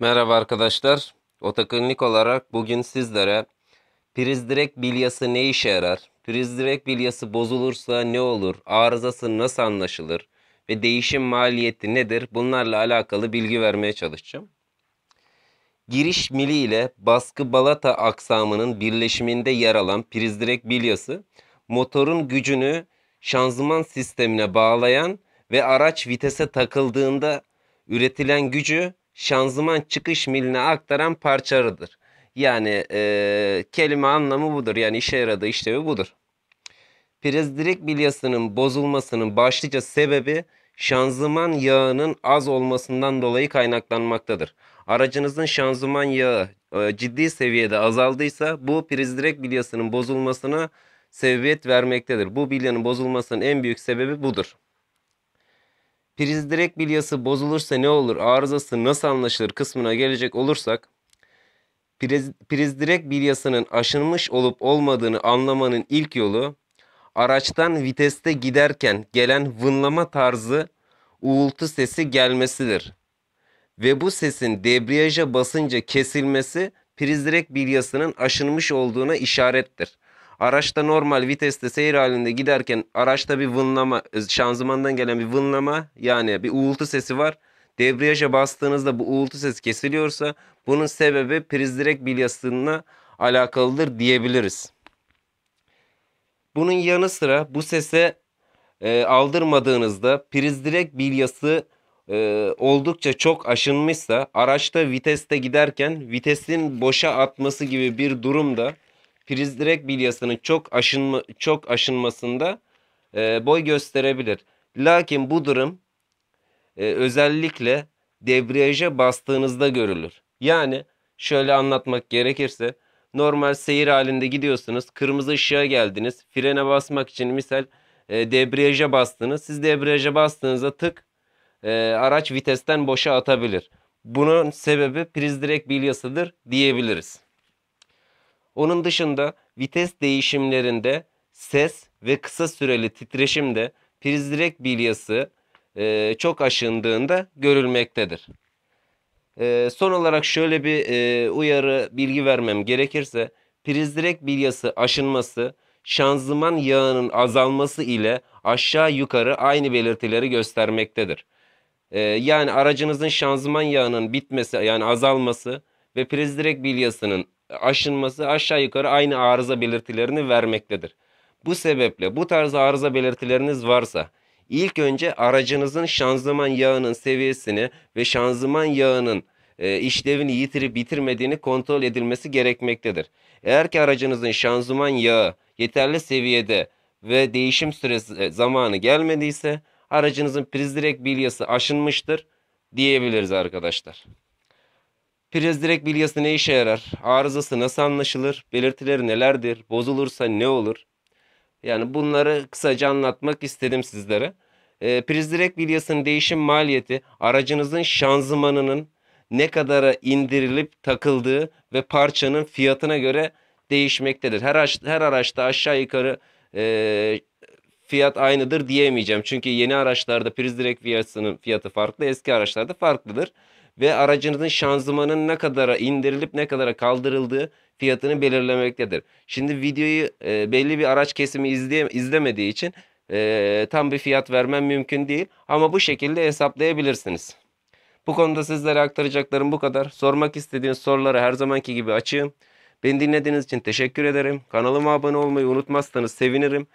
Merhaba arkadaşlar. Otoklinik olarak bugün sizlere priz direk bilyası ne işe yarar? Priz direk bilyası bozulursa ne olur? Arızası nasıl anlaşılır? Ve değişim maliyeti nedir? Bunlarla alakalı bilgi vermeye çalışacağım. Giriş mili ile baskı balata aksamının birleşiminde yer alan priz direk bilyası motorun gücünü şanzıman sistemine bağlayan ve araç vitese takıldığında üretilen gücü şanzıman çıkış miline aktaran parçalarıdır. Yani e, kelime anlamı budur. Yani işe yaradığı işlevi budur. Prezdirek bilyasının bozulmasının başlıca sebebi şanzıman yağının az olmasından dolayı kaynaklanmaktadır. Aracınızın şanzıman yağı e, ciddi seviyede azaldıysa bu prezdirek bilyasının bozulmasına sebebiyet vermektedir. Bu bilyanın bozulmasının en büyük sebebi budur. Priz direk bilyası bozulursa ne olur, arızası nasıl anlaşılır kısmına gelecek olursak, priz, priz direk bilyasının aşınmış olup olmadığını anlamanın ilk yolu, araçtan viteste giderken gelen vınlama tarzı uğultu sesi gelmesidir. Ve bu sesin debriyaja basınca kesilmesi priz direk bilyasının aşınmış olduğuna işarettir. Araçta normal viteste seyir halinde giderken araçta bir vınlama, şanzımandan gelen bir vınlama yani bir uğultu sesi var. Debriyaja bastığınızda bu uğultu sesi kesiliyorsa bunun sebebi priz direk bilyasına alakalıdır diyebiliriz. Bunun yanı sıra bu sese e, aldırmadığınızda priz direk bilyası e, oldukça çok aşınmışsa araçta viteste giderken vitesin boşa atması gibi bir durumda priz direk bilyasının çok aşınma çok aşınmasında e, boy gösterebilir. Lakin bu durum e, özellikle debriyaja bastığınızda görülür. Yani şöyle anlatmak gerekirse normal seyir halinde gidiyorsunuz. Kırmızı ışığa geldiniz. Frene basmak için misal e, debriyaja bastınız. Siz debriyaja bastığınızda tık e, araç vitesten boşa atabilir. Bunun sebebi priz direk bilyasıdır diyebiliriz. Onun dışında vites değişimlerinde ses ve kısa süreli titreşimde priz direk bilyası e, çok aşındığında görülmektedir. E, son olarak şöyle bir e, uyarı bilgi vermem gerekirse priz direk bilyası aşınması şanzıman yağının azalması ile aşağı yukarı aynı belirtileri göstermektedir. E, yani aracınızın şanzıman yağının bitmesi yani azalması ve priz direk bilyasının aşınması aşağı yukarı aynı arıza belirtilerini vermektedir. Bu sebeple bu tarz arıza belirtileriniz varsa ilk önce aracınızın şanzıman yağının seviyesini ve şanzıman yağının e, işlevini yitirip bitirmediğini kontrol edilmesi gerekmektedir. Eğer ki aracınızın şanzıman yağı yeterli seviyede ve değişim süresi e, zamanı gelmediyse aracınızın priz direk bilyası aşınmıştır diyebiliriz arkadaşlar. Priz direk bilyası ne işe yarar? Arızası nasıl anlaşılır? Belirtileri nelerdir? Bozulursa ne olur? Yani bunları kısaca anlatmak istedim sizlere. E, priz direk bilyasının değişim maliyeti aracınızın şanzımanının ne kadara indirilip takıldığı ve parçanın fiyatına göre değişmektedir. Her, araç, her araçta aşağı yukarı e, fiyat aynıdır diyemeyeceğim. Çünkü yeni araçlarda priz direk fiyatının fiyatı farklı, eski araçlarda farklıdır ve aracınızın şanzımanın ne kadara indirilip ne kadara kaldırıldığı fiyatını belirlemektedir. Şimdi videoyu e, belli bir araç kesimi izleye, izlemediği için e, tam bir fiyat vermem mümkün değil ama bu şekilde hesaplayabilirsiniz. Bu konuda sizlere aktaracaklarım bu kadar. Sormak istediğiniz soruları her zamanki gibi açığım. Beni dinlediğiniz için teşekkür ederim. Kanalıma abone olmayı unutmazsanız sevinirim.